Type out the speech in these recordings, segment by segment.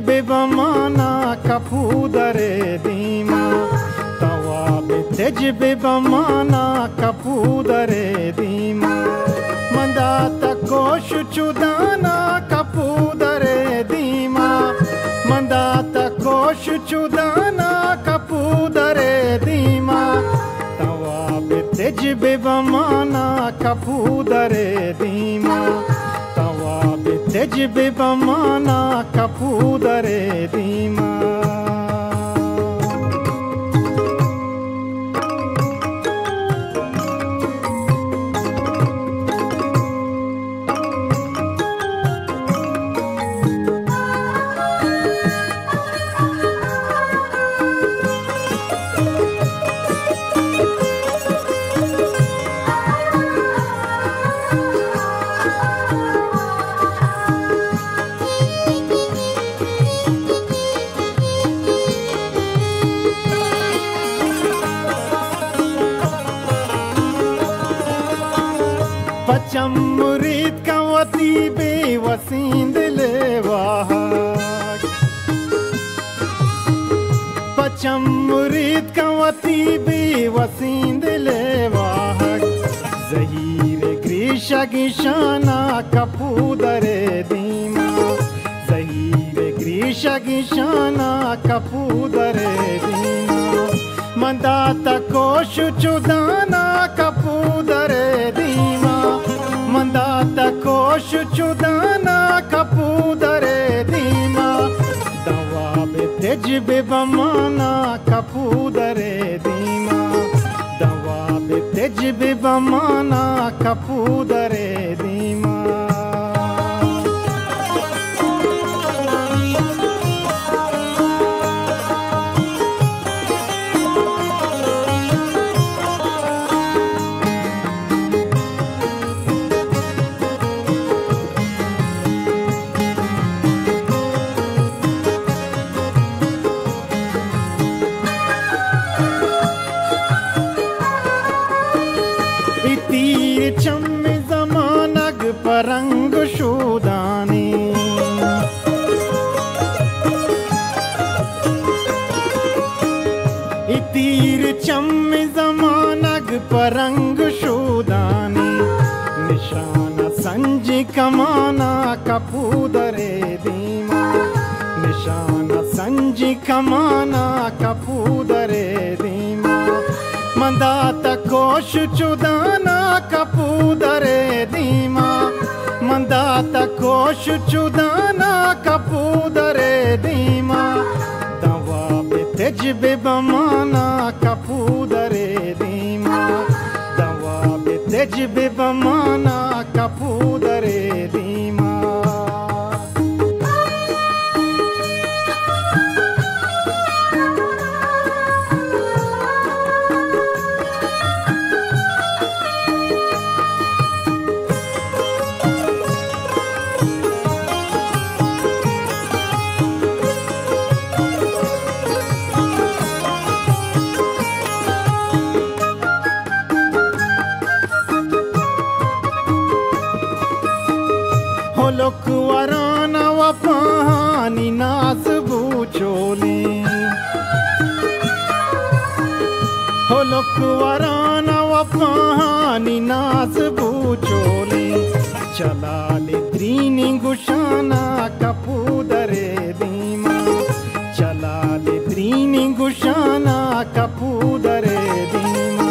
bamana kapudare dima tawabe tejbe bamana kapudare dima mandata koshu chudana kapudare dima mandata koshu chudana kapudare dima tawabe tejbe bamana kapudare dima tawabe tejbe bamana kapudare dima पचम मुरीद कंवती बेवसींद लेवाह पचम मुरीद कंवती बेवसींद लेवाह जहीर ग्रीश गिशाना कपूदरे दीमा। जहीर ग्रीश गिशाना कपूदरे दीमा। मंदाता कोश चुदाना कपूदरे दीमा मंदाता कोश चुदाना कपूदरे दीमा दवाबे तेजबे बमाना कपूदरे दीमा दवाबे तेजबे बमाना कपूदरे तीर चम जमानग परंग शोदानी तीर चम जमानग परंग शोदानी निशाना संज कमाना कपूदरे दीमा। निशाना संज कमाना कपूदरे मंदाता कोश चुदाना कपूदरे दीमा मंदाता कोश चुदाना कपूदरे दीमा दवाबे तेजबे बमाना कपूदरे दीमा दवाबे तेजबे बमाना कपूदरे होलोक वराना वफानी नाज बूचोली चलाले द्रीनी गुशाना कपूदरे दीमा चलाले द्रीनी गुशाना कपूदरे दीमा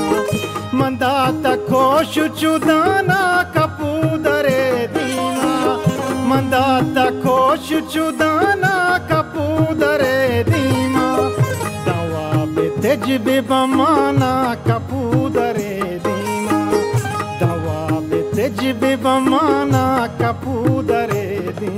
मंदाता कोश चुदाना कपूदरे दीमा मंदाता कोश चुदाना कपूदरे معنيٰ ڪپودريدي دوا به بمانا ڪپودريدي